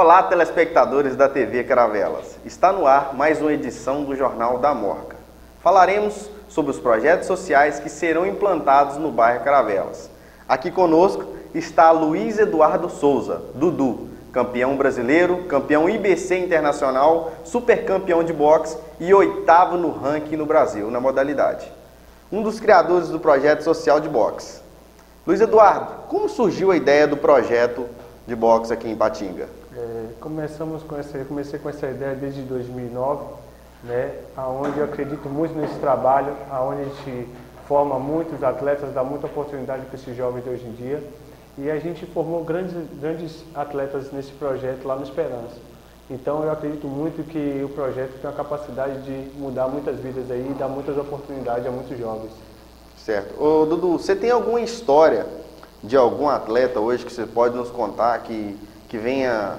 Olá, telespectadores da TV Caravelas. Está no ar mais uma edição do Jornal da Morca. Falaremos sobre os projetos sociais que serão implantados no bairro Caravelas. Aqui conosco está Luiz Eduardo Souza, Dudu, campeão brasileiro, campeão IBC internacional, supercampeão de boxe e oitavo no ranking no Brasil na modalidade. Um dos criadores do projeto social de boxe. Luiz Eduardo, como surgiu a ideia do projeto de boxe aqui em Patinga? Começamos com essa, comecei com essa ideia desde 2009, né, aonde eu acredito muito nesse trabalho, aonde a gente forma muitos atletas, dá muita oportunidade para esses jovens de hoje em dia. E a gente formou grandes, grandes atletas nesse projeto lá no Esperança. Então eu acredito muito que o projeto tem a capacidade de mudar muitas vidas aí e dar muitas oportunidades a muitos jovens. Certo. Ô, Dudu, você tem alguma história de algum atleta hoje que você pode nos contar que, que venha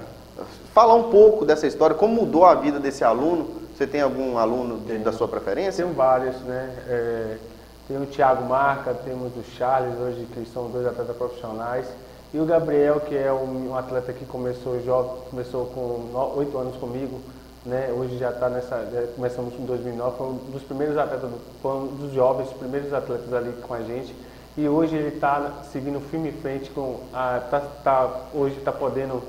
falar um pouco dessa história, como mudou a vida desse aluno? Você tem algum aluno de, da sua preferência? Tem vários, né? É, tem o Thiago Marca, temos o Charles, hoje que são dois atletas profissionais. E o Gabriel, que é um, um atleta que começou jovem, começou com oito anos comigo, né? Hoje já está nessa, já começamos em 2009, foi um dos primeiros atletas, foi um dos jovens, primeiros atletas ali com a gente. E hoje ele está seguindo firme em frente com a, tá, tá, hoje está podendo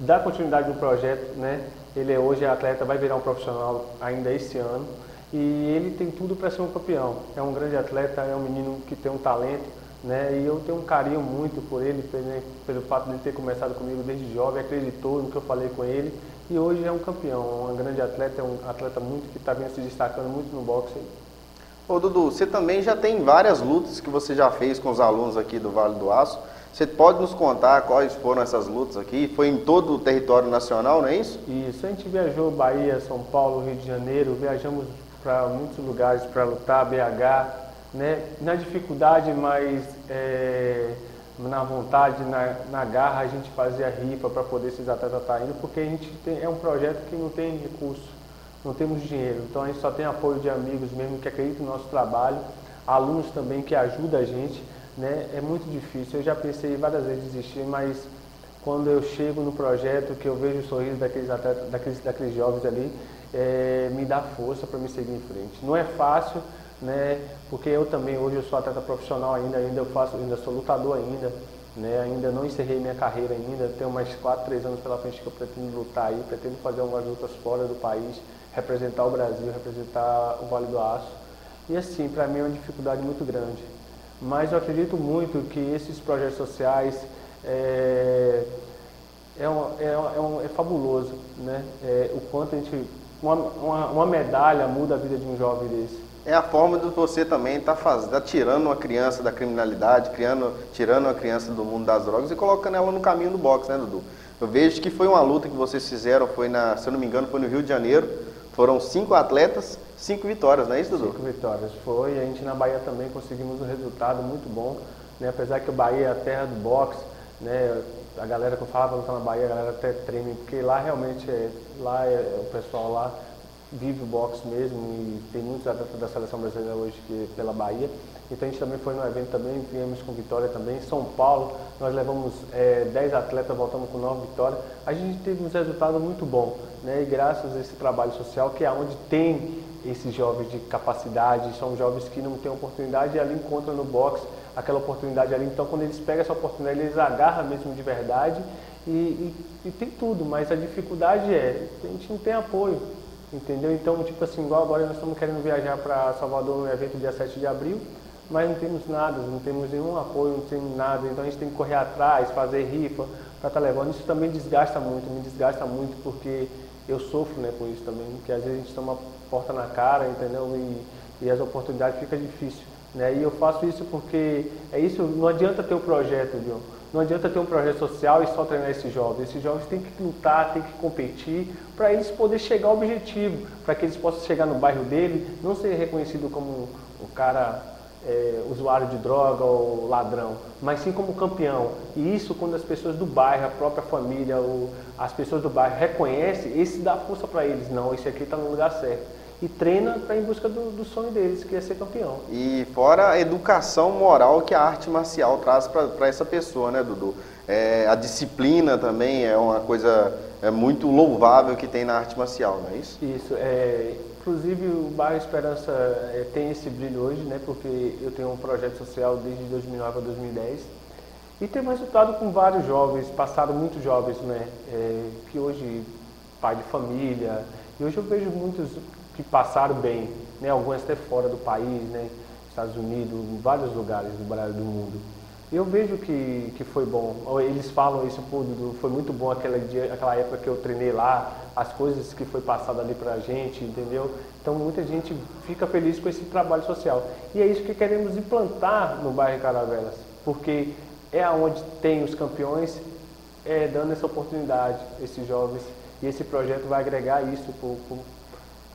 dar continuidade no projeto, né? Ele é hoje atleta, vai virar um profissional ainda esse ano e ele tem tudo para ser um campeão. É um grande atleta, é um menino que tem um talento, né? E eu tenho um carinho muito por ele, pelo, pelo fato de ele ter começado comigo desde jovem, acreditou no que eu falei com ele e hoje é um campeão, um grande atleta, é um atleta muito que está se destacando muito no boxe. Ô Dudu, você também já tem várias lutas que você já fez com os alunos aqui do Vale do Aço. Você pode nos contar quais foram essas lutas aqui? Foi em todo o território nacional, não é isso? Isso, a gente viajou Bahia, São Paulo, Rio de Janeiro, viajamos para muitos lugares para lutar, BH, né? Na dificuldade, mas é, na vontade, na, na, garra, a gente fazia rifa para poder esses atletas estar tá indo, porque a gente tem, é um projeto que não tem recurso, não temos dinheiro, então a gente só tem apoio de amigos mesmo que acreditam no nosso trabalho, alunos também que ajudam a gente, né? É muito difícil. Eu já pensei várias vezes em desistir, mas quando eu chego no projeto, que eu vejo o sorriso daqueles, atletas, daqueles, daqueles jovens ali, é, me dá força para me seguir em frente. Não é fácil, né? Porque eu também hoje eu sou atleta profissional ainda, ainda eu faço, ainda sou lutador ainda, né? Ainda não encerrei minha carreira ainda, tenho mais 4, 3 anos pela frente que eu pretendo lutar aí, pretendo fazer algumas lutas fora do país, representar o Brasil, representar o Vale do Aço. E assim, para mim é uma dificuldade muito grande. Mas eu acredito muito que esses projetos sociais é, é, um, é, um, é fabuloso, né? É, o quanto a gente uma, uma, uma, medalha muda a vida de um jovem desse. É a forma de você também estar tá tá tirando uma criança da criminalidade, criando, tirando uma criança do mundo das drogas e colocando ela no caminho do boxe, né, Dudu? Eu vejo que foi uma luta que vocês fizeram, foi na, se eu não me engano, foi no Rio de Janeiro. Foram cinco atletas, cinco vitórias, não é isso, Dudu? Cinco vitórias, foi. A gente na Bahia também conseguimos um resultado muito bom, né? Apesar que o Bahia é a terra do boxe, né? A galera que eu falava lutar na Bahia, a galera até treme, porque lá realmente é, lá é, o pessoal lá vive o boxe mesmo e tem muitos atletas da seleção brasileira hoje que, pela Bahia. Então a gente também foi no evento também, viemos com vitória também. Em São Paulo, nós levamos é, 10 atletas, voltamos com 9 vitórias. A gente teve um resultado muito bom, né? E graças a esse trabalho social, que é onde tem esses jovens de capacidade, são jovens que não têm oportunidade e ali encontram no boxe aquela oportunidade ali. Então quando eles pegam essa oportunidade, eles agarram mesmo de verdade e, e, e tem tudo, mas a dificuldade é, a gente não tem apoio. Entendeu? Então, tipo assim, igual agora nós estamos querendo viajar para Salvador no evento dia 7 de abril, mas não temos nada, não temos nenhum apoio, não temos nada, então a gente tem que correr atrás, fazer rifa para estar tá levando. Isso também desgasta muito, me desgasta muito porque eu sofro né, com isso também, porque às vezes a gente toma porta na cara, entendeu? E, e as oportunidades ficam difíceis. Né? E eu faço isso porque é isso, não adianta ter o um projeto, viu? Não adianta ter um projeto social e só treinar esses jovens. Esses jovens têm que lutar, têm que competir para eles poderem chegar ao objetivo, para que eles possam chegar no bairro dele, não ser reconhecido como o cara é, usuário de droga ou ladrão, mas sim como campeão. E isso quando as pessoas do bairro, a própria família, ou as pessoas do bairro reconhecem, esse dá força para eles. Não, esse aqui está no lugar certo. e treina para em busca do, do, sonho deles, que é ser campeão. E fora a educação moral que a arte marcial traz para essa pessoa, né, Dudu? É, a disciplina também é uma coisa é muito louvável que tem na arte marcial, não é isso? Isso. É, inclusive o Bairro Esperança é, tem esse brilho hoje, né, porque eu tenho um projeto social desde 2009 a 2010 e tem resultado com vários jovens, passaram muitos jovens, né, é, que hoje pai de família, e hoje eu vejo muitos que passaram bem, né, alguns até fora do país, né, Estados Unidos, em vários lugares do Brasil do mundo. E eu vejo que, que foi bom. Eles falam isso, pô, foi muito bom aquela, dia, aquela época que eu treinei lá, as coisas que foi passado ali pra gente, entendeu? Então muita gente fica feliz com esse trabalho social. E é isso que queremos implantar no bairro Caravelas, porque é onde tem os campeões, é, dando essa oportunidade, esses jovens e esse projeto vai agregar isso para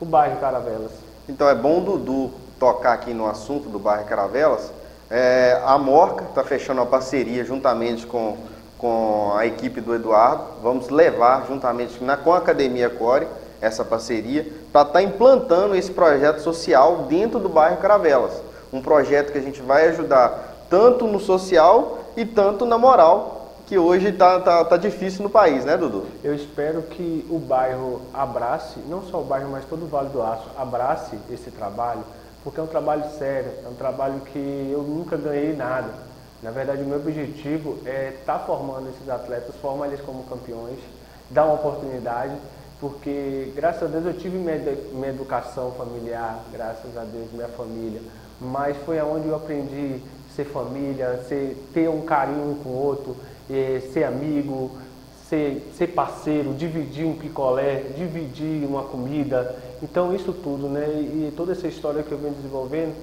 o bairro Caravelas. Então é bom Dudu tocar aqui no assunto do bairro Caravelas. É, a Morca está fechando uma parceria juntamente com, com a equipe do Eduardo. Vamos levar juntamente na, com a Academia Core essa parceria para estar tá implantando esse projeto social dentro do bairro Caravelas. Um projeto que a gente vai ajudar tanto no social e tanto na moral que hoje está tá, tá difícil no país, né, Dudu? Eu espero que o bairro abrace, não só o bairro, mas todo o Vale do Aço, abrace esse trabalho, porque é um trabalho sério, é um trabalho que eu nunca ganhei nada. Na verdade, o meu objetivo é estar tá formando esses atletas, formar eles como campeões, dar uma oportunidade, porque graças a Deus eu tive minha, educação familiar, graças a Deus, minha família, mas foi aonde eu aprendi ser família, ser, ter um carinho um com o outro, é, ser amigo, ser, ser parceiro, dividir um picolé, dividir uma comida. Então isso tudo, né? E toda essa história que eu venho desenvolvendo,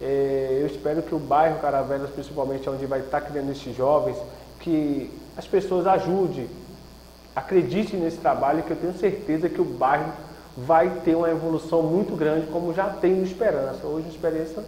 é, eu espero que o bairro Caravelas, principalmente onde vai estar criando esses jovens, que as pessoas ajudem, acreditem nesse trabalho, que eu tenho certeza que o bairro vai ter uma evolução muito grande, como já tem no Esperança. Hoje, Esperança,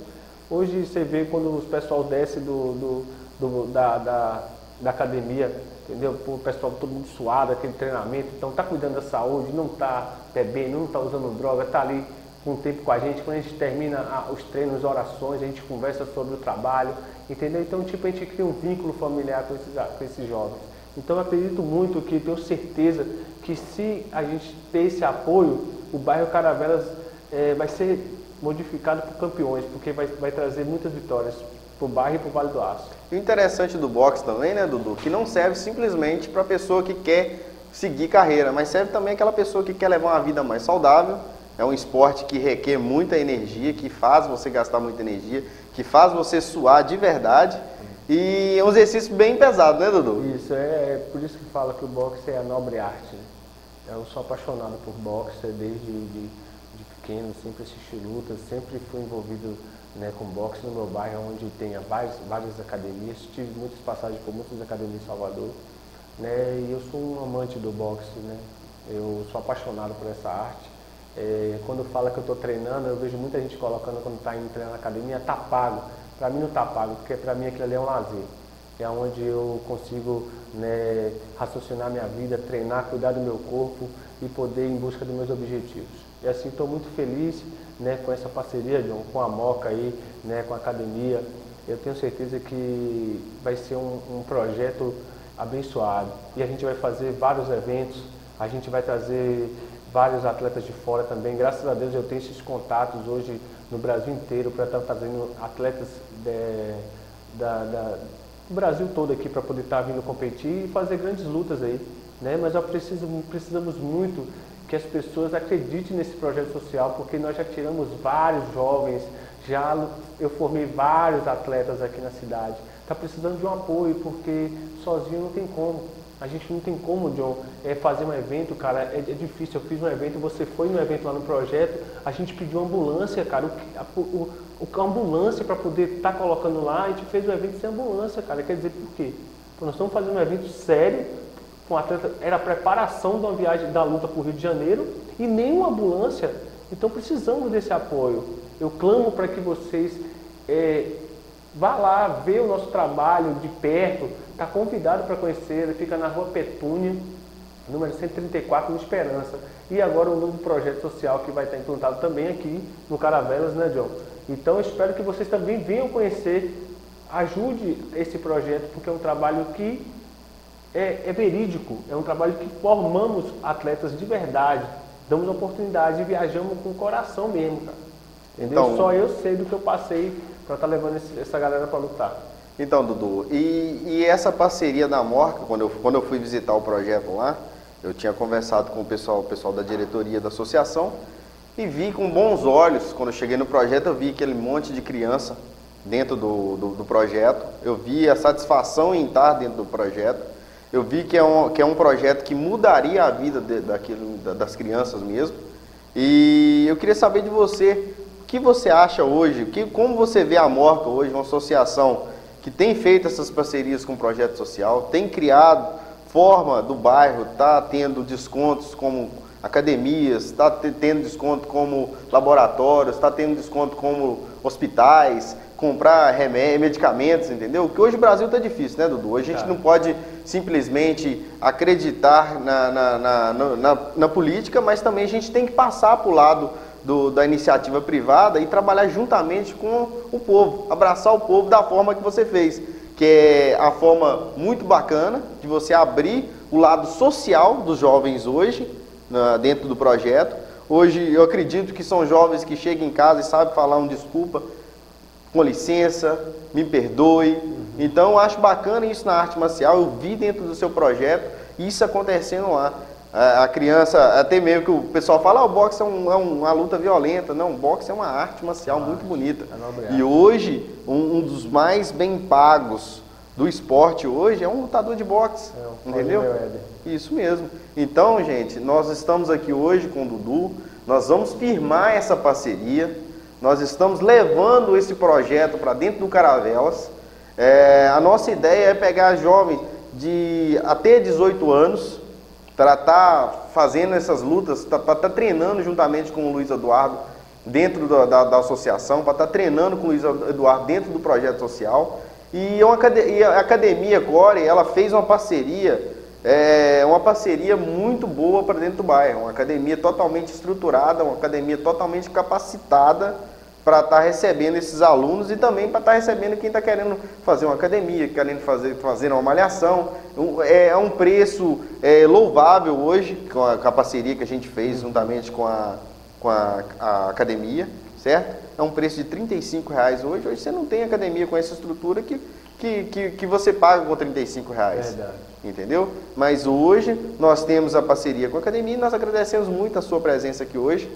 hoje você vê quando o pessoal desce do, do, do da, da da academia, entendeu? O pessoal todo mundo suado, aquele treinamento, então tá cuidando da saúde, não tá bebendo, não tá usando droga, tá ali com o tempo com a gente, quando a gente termina os treinos, orações, a gente conversa sobre o trabalho, entendeu? Então, tipo, a gente cria um vínculo familiar com esses, com esses jovens. Então, eu acredito muito que, tenho certeza que se a gente ter esse apoio, o bairro Caravelas é, vai ser modificado por campeões, porque vai, vai trazer muitas vitórias para o bairro e para o Vale do Aço. E o interessante do boxe também, né, Dudu, que não serve simplesmente para a pessoa que quer seguir carreira, mas serve também aquela pessoa que quer levar uma vida mais saudável. É um esporte que requer muita energia, que faz você gastar muita energia, que faz você suar de verdade. E é um exercício bem pesado, né, Dudu? Isso, é, é por isso que fala que o boxe é a nobre arte. Né? Eu sou apaixonado por boxe desde de, de pequeno, sempre assisti lutas, sempre fui envolvido né, com boxe no meu bairro, onde tem várias, várias academias. Tive muitas passagens por muitas academias em Salvador. Né, e eu sou um amante do boxe, né? eu sou apaixonado por essa arte. É, quando fala que eu estou treinando, eu vejo muita gente colocando quando está treinar na academia, está pago. Para mim não está pago, porque para mim aquilo ali é um lazer. É onde eu consigo né, raciocinar minha vida, treinar, cuidar do meu corpo e poder ir em busca dos meus objetivos. E assim estou muito feliz né, com essa parceria, John, com a Moca aí, né, com a academia. Eu tenho certeza que vai ser um, um projeto abençoado. E a gente vai fazer vários eventos, a gente vai trazer vários atletas de fora também. Graças a Deus eu tenho esses contatos hoje no Brasil inteiro para estar fazendo atletas de, da, da, do Brasil todo aqui para poder estar vindo competir e fazer grandes lutas aí. Né? Mas eu preciso, precisamos muito que as pessoas acreditem nesse projeto social, porque nós já tiramos vários jovens, já eu formei vários atletas aqui na cidade. Está precisando de um apoio, porque sozinho não tem como. A gente não tem como, John, é, fazer um evento, cara, é, é, difícil. Eu fiz um evento, você foi no evento lá no projeto, a gente pediu ambulância, cara, o, o, o ambulância para poder estar tá colocando lá, a gente fez o evento sem ambulância, cara. Quer dizer, por quê? Porque nós estamos fazendo um evento sério, um atleta, era a preparação de uma viagem da luta para o Rio de Janeiro e nenhuma ambulância. Então precisamos desse apoio. Eu clamo para que vocês é, vá lá ver o nosso trabalho de perto. Está convidado para conhecer. Ele fica na rua Petúnia, número 134 no Esperança. E agora um novo projeto social que vai estar implantado também aqui no Caravelas, né, John? Então espero que vocês também venham conhecer, ajude esse projeto, porque é um trabalho que é, é verídico, é um trabalho que formamos atletas de verdade, damos oportunidade e viajamos com o coração mesmo, cara. Entendeu? Então, Só eu sei do que eu passei para estar tá levando esse, essa galera para lutar. Então, Dudu, e, e, essa parceria da Morca, quando eu, quando eu fui visitar o projeto lá, eu tinha conversado com o pessoal, o pessoal da diretoria da associação e vi com bons olhos, quando eu cheguei no projeto, eu vi aquele monte de criança dentro do, do, do projeto, eu vi a satisfação em estar dentro do projeto, eu vi que é um, que é um projeto que mudaria a vida de, daquilo, das crianças mesmo. E eu queria saber de você, o que você acha hoje, que, como você vê a Morca hoje, uma associação que tem feito essas parcerias com o projeto social, tem criado forma do bairro está tendo descontos como academias, está tendo desconto como laboratórios, está tendo desconto como hospitais, comprar remédios, medicamentos, entendeu? Que hoje o Brasil está difícil, né, Dudu? Hoje a gente tá. não pode simplesmente acreditar na, na, na, na, política, mas também a gente tem que passar para o lado do, da iniciativa privada e trabalhar juntamente com o povo, abraçar o povo da forma que você fez que é a forma muito bacana de você abrir o lado social dos jovens hoje, dentro do projeto. Hoje eu acredito que são jovens que chegam em casa e sabem falar um desculpa, com licença, me perdoe. Então eu acho bacana isso na arte marcial, eu vi dentro do seu projeto isso acontecendo lá. A, criança, até meio que o pessoal fala, oh, o boxe é, um, é uma luta violenta. Não, o boxe é uma arte marcial muito bonita. É e hoje, um, um, dos mais bem pagos do esporte hoje é um lutador de boxe. É, entendeu? Isso mesmo. Então, gente, nós estamos aqui hoje com o Dudu, nós vamos firmar essa parceria, nós estamos levando esse projeto para dentro do Caravelas. É, a nossa ideia é pegar jovens de até 18 anos, para estar tá fazendo essas lutas, para estar tá, tá treinando juntamente com o Luiz Eduardo dentro da, da, da associação, para estar tá treinando com o Luiz Eduardo dentro do projeto social. E, uma, e a Academia Core, ela fez uma parceria, é, uma parceria muito boa para dentro do bairro, uma academia totalmente estruturada, uma academia totalmente capacitada para estar tá recebendo esses alunos e também para estar tá recebendo quem está querendo fazer uma academia, querendo fazer, fazer uma malhação. É, é um preço é, louvável hoje, com a, com a, parceria que a gente fez juntamente com a, com a, a academia, certo? É um preço de R$ reais hoje. Hoje você não tem academia com essa estrutura que, que, que, que você paga com R$ reais. Verdade. Entendeu? Mas hoje nós temos a parceria com a academia e nós agradecemos muito a sua presença aqui hoje.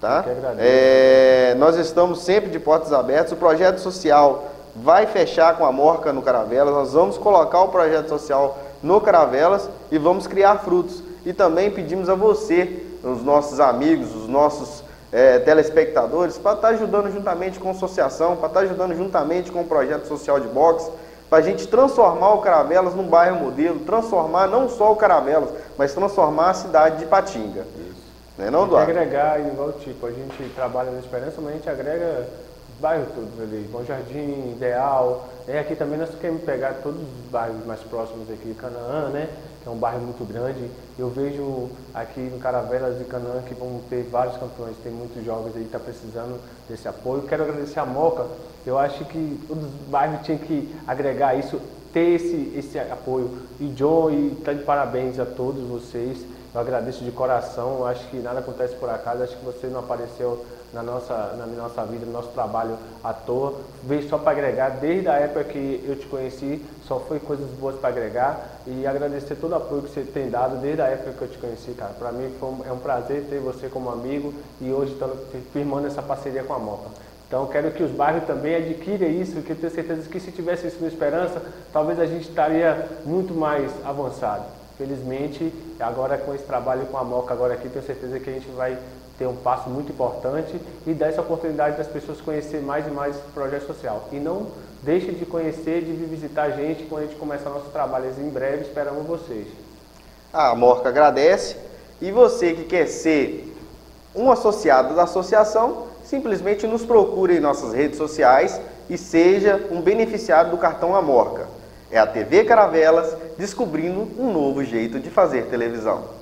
Tá? É, nós estamos sempre de portas abertas. O projeto social vai fechar com a Morca no Caravelas. Nós vamos colocar o projeto social no Caravelas e vamos criar frutos. E também pedimos a você, os nossos amigos, os nossos é, telespectadores, para estar tá ajudando juntamente com a associação, para estar tá ajudando juntamente com o projeto social de boxe, para a gente transformar o Caravelas num bairro modelo, transformar não só o Caravelas, mas transformar a cidade de Patinga. Né, não, Eduardo? agregar, igual tipo, a gente trabalha na Esperança, mas a gente agrega bairros todos ali, Bom Jardim, Ideal. E aqui também nós queremos pegar todos os bairros mais próximos aqui, Canaã, né? Que é um bairro muito grande. Eu vejo aqui no Caravelas e Canaã que vão ter vários campeões, tem muitos jovens aí que estão tá precisando desse apoio. Quero agradecer a Moca, eu acho que todos os bairros tinham que agregar isso, ter esse, esse apoio. E John, e tá de parabéns a todos vocês. Eu agradeço de coração, acho que nada acontece por acaso, acho que você não apareceu na nossa, na nossa vida, no nosso trabalho à toa. Veio só para agregar, desde a época que eu te conheci, só foi coisas boas para agregar e agradecer todo o apoio que você tem dado desde a época que eu te conheci, cara. Para mim foi um, é um prazer ter você como amigo e hoje estamos firmando essa parceria com a Moca. Então quero que os bairros também adquiram isso, porque eu tenho certeza que se tivesse isso no Esperança, talvez a gente estaria muito mais avançado. Felizmente, agora com esse trabalho com a Moca agora aqui, tenho certeza que a gente vai ter um passo muito importante e dar essa oportunidade das pessoas conhecer mais e mais esse projeto social. E não deixe de conhecer, de visitar a gente quando a gente começar nosso trabalho. Em breve esperamos vocês. A Morca agradece. E você que quer ser um associado da associação, simplesmente nos procure em nossas redes sociais e seja um beneficiário do cartão Amorca. É a TV Caravelas descobrindo um novo jeito de fazer televisão.